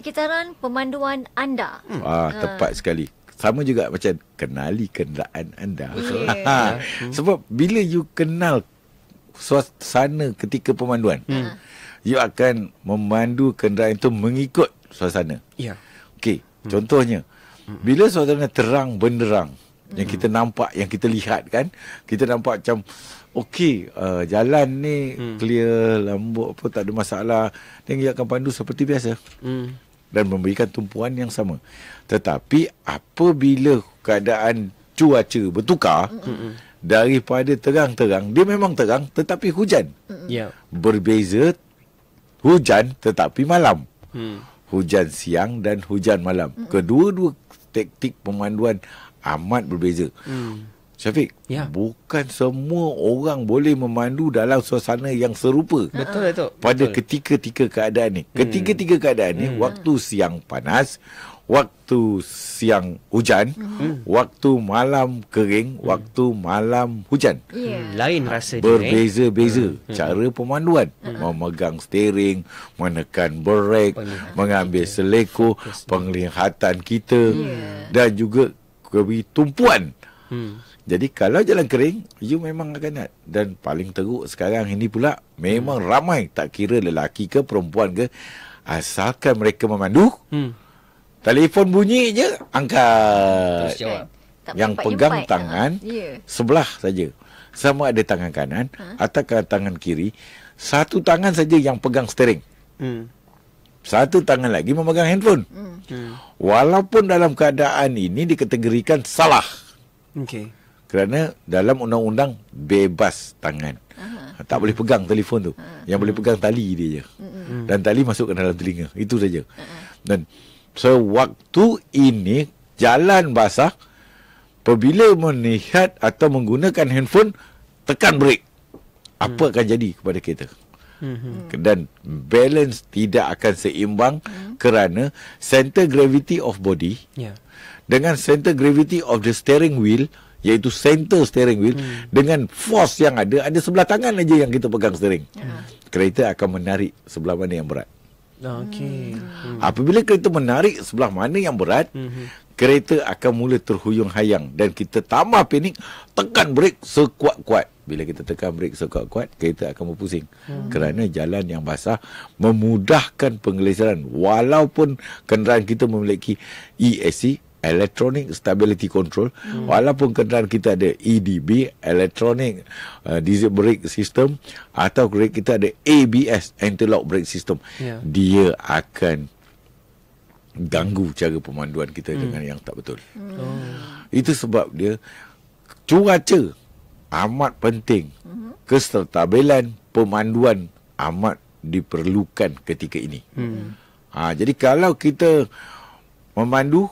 sekitaran pemanduan anda. Hmm. Ah, tepat sekali. Sama juga macam kenali kenderaan anda. Yeah. Sebab bila you kenal suasana ketika pemanduan, hmm. you akan memandu kenderaan itu mengikut suasana. Ya. Okey, hmm. contohnya bila suasana terang benderang hmm. yang kita nampak, yang kita lihat kan, kita nampak macam okey, uh, jalan ni hmm. clear, lambuk apa tak ada masalah, dan dia akan pandu seperti biasa. Hmm. Dan memberikan tumpuan yang sama. Tetapi apabila keadaan cuaca bertukar hmm. daripada terang-terang, dia memang terang tetapi hujan. Ya. Berbeza hujan tetapi malam Hmm. hujan siang dan hujan malam. Mm-hmm. Kedua-dua taktik pemanduan amat berbeza. Hmm. Syafiq, Ya. bukan semua orang boleh memandu dalam suasana yang serupa. Betul Datuk. Pada Betul. ketika-tiga keadaan ni. Ketika-tiga keadaan ni, waktu siang panas, waktu siang hujan, waktu malam kering, waktu malam hujan. Ya. Hmm. Lain rasa dia eh. Berbeza-beza cara pemanduan. Memegang steering, menekan Penglihatan mengambil seleko, penglihatan kita Ya. dan juga keberi tumpuan. Hmm. Jadi kalau jalan kering, you memang akan nak. Dan paling teruk sekarang ini pula, memang ramai tak kira lelaki ke perempuan ke, asalkan mereka memandu, Hmm. telefon bunyi je, angkat. Terus jawab. Tak Yang berempat-empat. pegang Ah, tangan Ya. sebelah saja. Sama ada tangan kanan atau tangan kiri, satu tangan saja yang pegang steering. Hmm. Satu tangan lagi memegang handphone. Hmm. Walaupun dalam keadaan ini dikategorikan salah. Okey. Kerana dalam undang-undang bebas tangan. Aha. Tak boleh pegang telefon tu. Yang boleh pegang tali dia je. Dan tali masuk ke dalam telinga. Itu saja. Dan sewaktu ini jalan basah apabila melihat atau menggunakan handphone tekan brake. Apa akan jadi kepada kita? Hmm. dan balance tidak akan seimbang kerana center gravity of body Ya. dengan center gravity of the steering wheel iaitu center steering wheel hmm. dengan force yang ada ada sebelah tangan aja yang kita pegang steering. Hmm. Kereta akan menarik sebelah mana yang berat. Okey. Hmm. Apabila kereta menarik sebelah mana yang berat, hmm. kereta akan mula terhuyung hayang dan kita tambah panik, tekan brake sekuat-kuat. Bila kita tekan brake sekuat-kuat, kereta akan berpusing. Hmm. Kerana jalan yang basah memudahkan penggelisaran walaupun kenderaan kita memiliki ESC Electronic Stability Control hmm. walaupun kenderaan kita ada EDB Electronic uh, Diesel Brake System atau kita ada ABS Anti-Lock Brake System Ya. dia akan ganggu cara pemanduan kita hmm. dengan yang tak betul. Oh. Itu sebab dia cuaca amat penting. Hmm. Kestabilan pemanduan amat diperlukan ketika ini. Hmm. Ha, jadi kalau kita memandu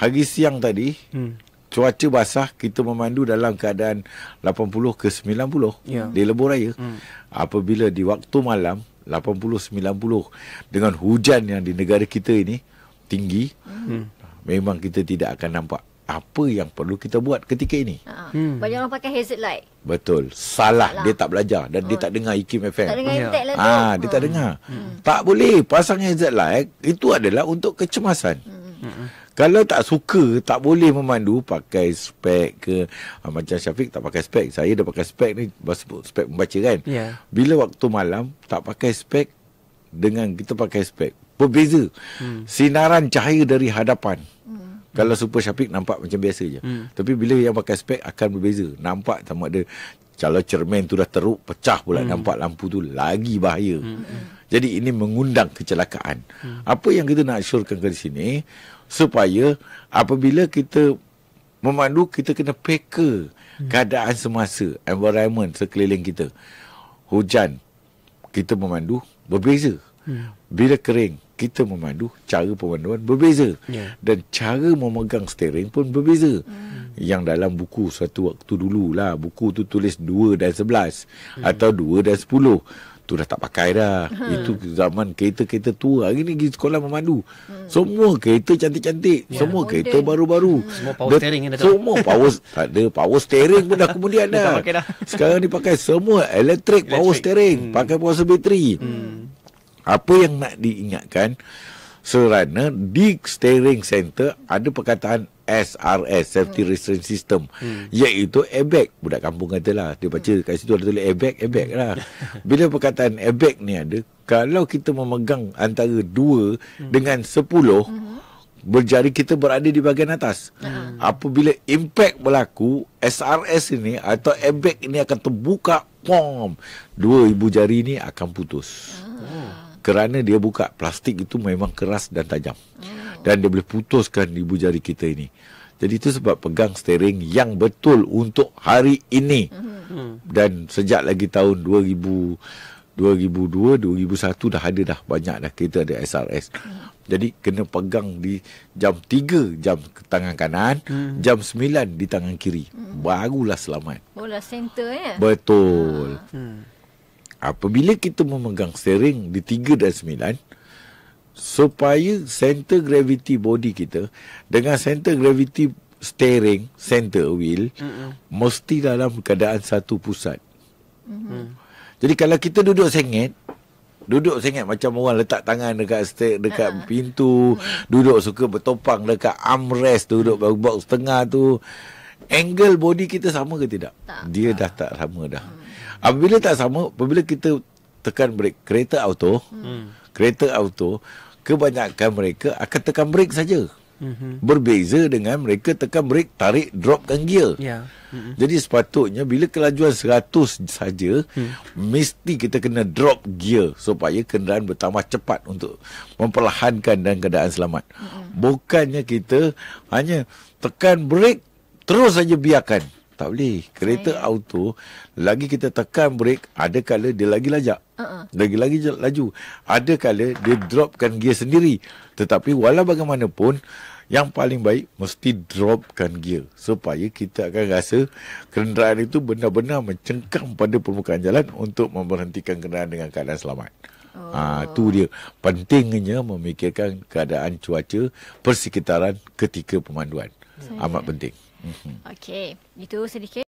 hari siang tadi, Hmm. cuaca basah, kita memandu dalam keadaan 80 ke 90 Ya. di lebuh raya. Hmm. Apabila di waktu malam 80 90 dengan hujan yang di negara kita ini tinggi, hmm. memang kita tidak akan nampak apa yang perlu kita buat ketika ini. Ha. Banyak orang pakai hazard light. Betul. Salah. Salah. Dia tak belajar dan dia tak dengar IKIM FM. Tak dengar Ya. impact lah tu. Ah, dia tak dengar. Hmm. Tak boleh pasang hazard light itu adalah untuk kecemasan. Hmm. Kalau tak suka, tak boleh memandu pakai spek ke ah, macam Syafiq tak pakai spek. Saya dah pakai spek ni spek membaca kan. Ya. Bila waktu malam tak pakai spek dengan kita pakai spek berbeza. Hmm. Sinaran cahaya dari hadapan. Hmm. Kalau Super Syafiq nampak macam biasa je. Hmm. Tapi bila yang pakai spek akan berbeza. Nampak sama ada kalau cermin tu dah teruk pecah pula hmm. nampak lampu tu lagi bahaya. Hmm. Jadi ini mengundang kecelakaan. Hmm. Apa yang kita nak syorkan ke sini supaya apabila kita memandu kita kena peka hmm. keadaan semasa, environment sekeliling kita. Hujan kita memandu berbeza. Hmm. Bila kering kita memandu cara pemanduan berbeza Ya. dan cara memegang steering pun berbeza. Hmm. Yang dalam buku suatu waktu dulu lah buku tu tulis 2 dan 11 hmm. atau 2 dan 10 tu dah tak pakai dah. Hmm. Itu zaman kereta-kereta tua. Hari ni pergi sekolah memandu. Hmm. Semua kereta cantik-cantik. Ya. Semua Modern. kereta baru-baru. Semua power Dia- steering kan? Semua power tak ada power steering pun dah kemudian Dah dah. pakai dah. Sekarang ni pakai semua elektrik power steering, hmm. pakai power bateri. Hmm. Apa yang nak diingatkan Serana di steering center ada perkataan SRS Safety Restraint System hmm. iaitu airbag budak kampung kata lah dia baca kat situ ada tulis airbag airbag lah bila perkataan airbag ni ada kalau kita memegang antara dua hmm. dengan sepuluh hmm. berjari kita berada di bahagian atas hmm. apabila impact berlaku SRS ini atau airbag ini akan terbuka pom dua ibu jari ni akan putus hmm kerana dia buka plastik itu memang keras dan tajam. Oh. Dan dia boleh putuskan ibu jari kita ini. Jadi itu sebab pegang steering yang betul untuk hari ini. Hmm. Dan sejak lagi tahun 2000 2002 2001 dah ada dah banyak dah kita ada SRS. Hmm. Jadi kena pegang di jam 3 jam tangan kanan, hmm. jam 9 di tangan kiri. Hmm. Barulah selamat. Bola center ya. Betul. Hmm. Apabila kita memegang steering di 3 dan 9 supaya center gravity body kita dengan center gravity steering center wheel Mm-mm. mesti dalam keadaan satu pusat. Mm-hmm. Jadi kalau kita duduk sengit duduk sengit macam orang letak tangan dekat steer, dekat uh-huh. pintu, duduk suka bertopang dekat armrest duduk mm. box tengah tu angle body kita sama ke tidak? Tak. Dia dah tak sama dah. Hmm. Apabila tak sama, apabila kita tekan brake kereta auto, hmm. Kereta auto, kebanyakan mereka akan tekan brake saja. Mm-hmm. Berbeza dengan mereka tekan brake, tarik, dropkan gear. Yeah. Mm-hmm. Jadi sepatutnya bila kelajuan 100 saja, mm. mesti kita kena drop gear supaya kenderaan bertambah cepat untuk memperlahankan dan keadaan selamat. Mm-hmm. Bukannya kita hanya tekan brake, terus saja biarkan. Tak boleh. Kereta Saya. auto, lagi kita tekan brake, ada kala dia lagi lajak. Uh-uh. Lagi-lagi laju. Ada kala dia dropkan gear sendiri. Tetapi walau bagaimanapun, yang paling baik mesti dropkan gear. Supaya kita akan rasa kenderaan itu benar-benar mencengkam pada permukaan jalan untuk memberhentikan kenderaan dengan keadaan selamat. Oh. Ha, tu dia. Pentingnya memikirkan keadaan cuaca persekitaran ketika pemanduan. Saya. Amat penting. Okey, itu sedikit